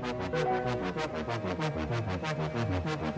Thank you.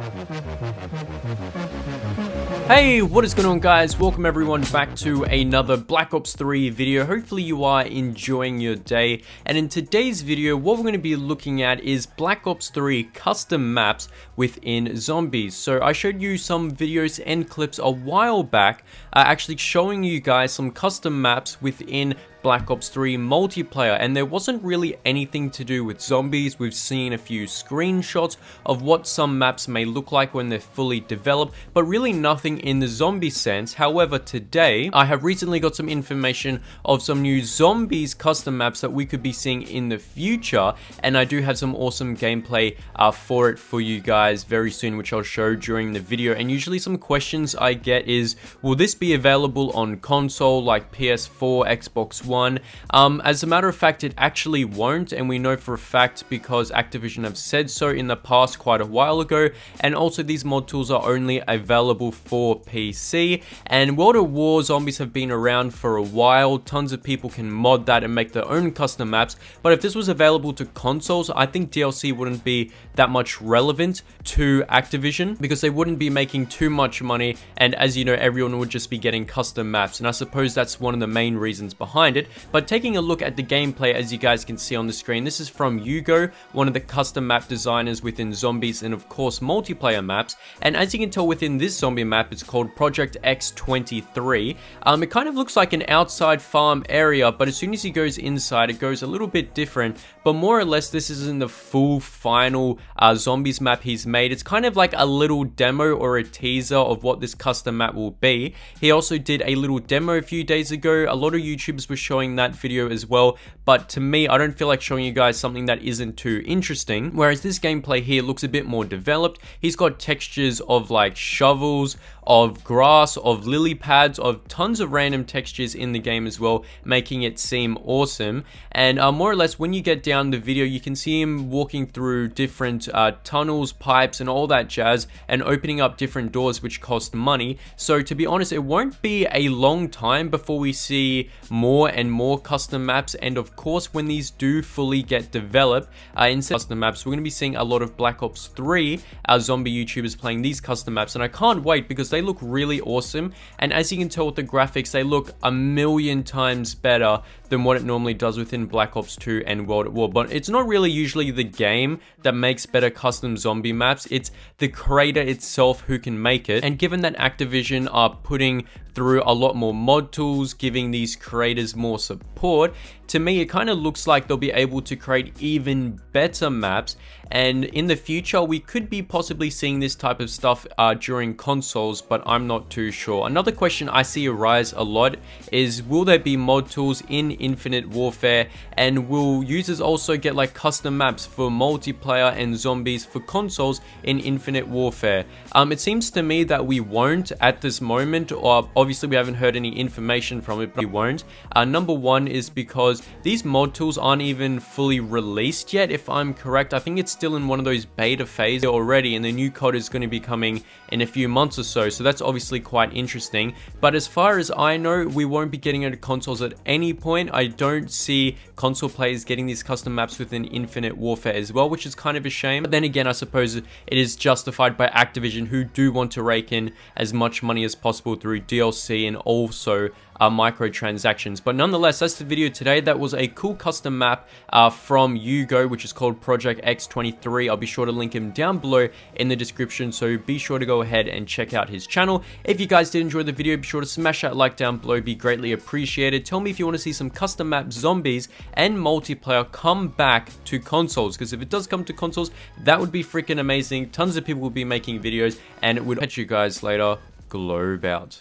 Hey, what is going on guys? Welcome everyone back to another Black Ops 3 video. Hopefully you are enjoying your day. And in today's video, what we're going to be looking at is Black Ops 3 custom maps within zombies. So I showed you some videos and clips a while back, uh, actually showing you guys some custom maps within Black Ops 3 multiplayer and there wasn't really anything to do with zombies. We've seen a few screenshots of what some maps may look like when they're fully developed, but really nothing in the zombie sense. However, today I have recently got some information of some new zombies custom maps that we could be seeing in the future and I do have some awesome gameplay uh, for it for you guys very soon which I'll show during the video and usually some questions I get is will this be available on console like PS4, Xbox one. Um, as a matter of fact, it actually won't, and we know for a fact because Activision have said so in the past quite a while ago, and also these mod tools are only available for PC, and World at War zombies have been around for a while, tons of people can mod that and make their own custom maps, but if this was available to consoles, I think DLC wouldn't be that much relevant to Activision, because they wouldn't be making too much money, and as you know, everyone would just be getting custom maps, and I suppose that's one of the main reasons behind it. But taking a look at the gameplay, as you guys can see on the screen, this is from Hugo, one of the custom map designers within zombies and of course multiplayer maps. And as you can tell within this zombie map, it's called Project X23. Um, it kind of looks like an outside farm area, but as soon as he goes inside, it goes a little bit different. But more or less, this isn't the full final uh, zombies map he's made. It's kind of like a little demo or a teaser of what this custom map will be. He also did a little demo a few days ago. A lot of YouTubers were showing that video as well, but to me, I don't feel like showing you guys something that isn't too interesting. Whereas this gameplay here looks a bit more developed. He's got textures of like shovels, of grass, of lily pads, of tons of random textures in the game as well, making it seem awesome. And uh, more or less, when you get down the video, you can see him walking through different uh, tunnels, pipes, and all that jazz, and opening up different doors which cost money. So to be honest, it won't be a long time before we see more and more custom maps. And of course, when these do fully get developed, uh, instead of custom maps, we're going to be seeing a lot of Black Ops 3 our zombie YouTubers playing these custom maps. And I can't wait because they look really awesome. And as you can tell with the graphics, they look a million times better than what it normally does within Black Ops 2 and World at War. But it's not really usually the game that makes better custom zombie maps. It's the creator itself who can make it. And given that Activision are putting through a lot more mod tools, giving these creators more support, to me it kind of looks like they'll be able to create even better maps and in the future we could be possibly seeing this type of stuff uh, during consoles but I'm not too sure. Another question I see arise a lot is will there be mod tools in Infinite Warfare and will users also get like custom maps for multiplayer and zombies for consoles in Infinite Warfare? Um, it seems to me that we won't at this moment or obviously we haven't heard any information from it but we won't. Uh, number one is because these mod tools aren't even fully released yet, if I'm correct. I think it's still in one of those beta phase already, and the new code is going to be coming in a few months or so, so that's obviously quite interesting. But as far as I know, we won't be getting into consoles at any point. I don't see console players getting these custom maps within Infinite Warfare as well, which is kind of a shame. But then again, I suppose it is justified by Activision, who do want to rake in as much money as possible through DLC and also uh, microtransactions. But nonetheless, that's the video today. That was a cool custom map uh, from Hugo, which is called Project X23. I'll be sure to link him down below in the description, so be sure to go ahead and check out his channel. If you guys did enjoy the video, be sure to smash that like down below, be greatly appreciated. Tell me if you want to see some custom map zombies and multiplayer come back to consoles, because if it does come to consoles, that would be freaking amazing. Tons of people will be making videos, and it would catch you guys later. Globe out.